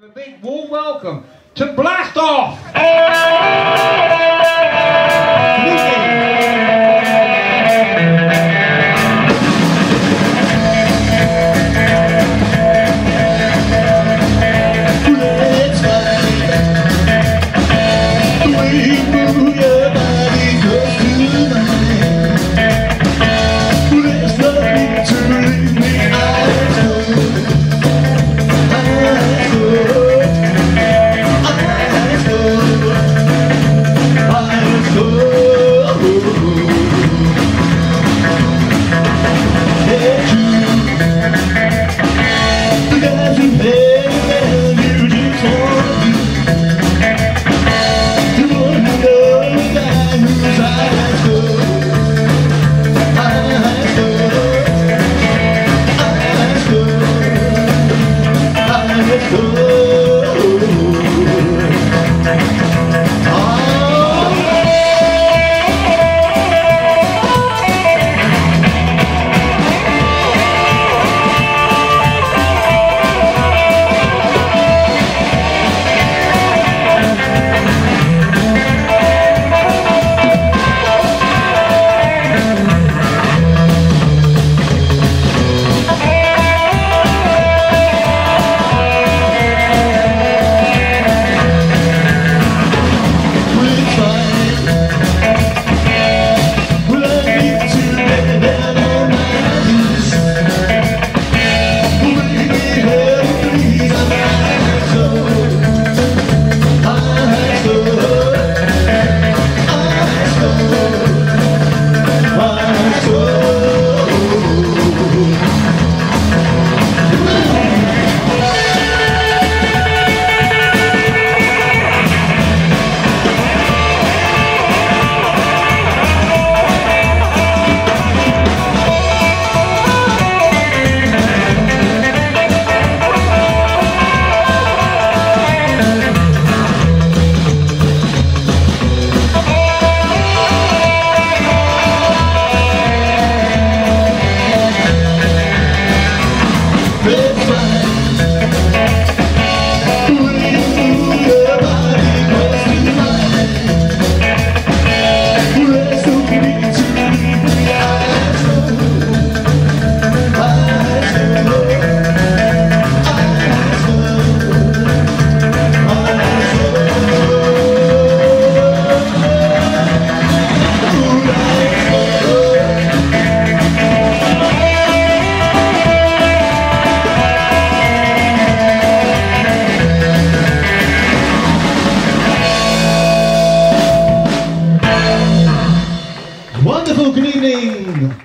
A big warm welcome to Blast Off! I cool. Good evening.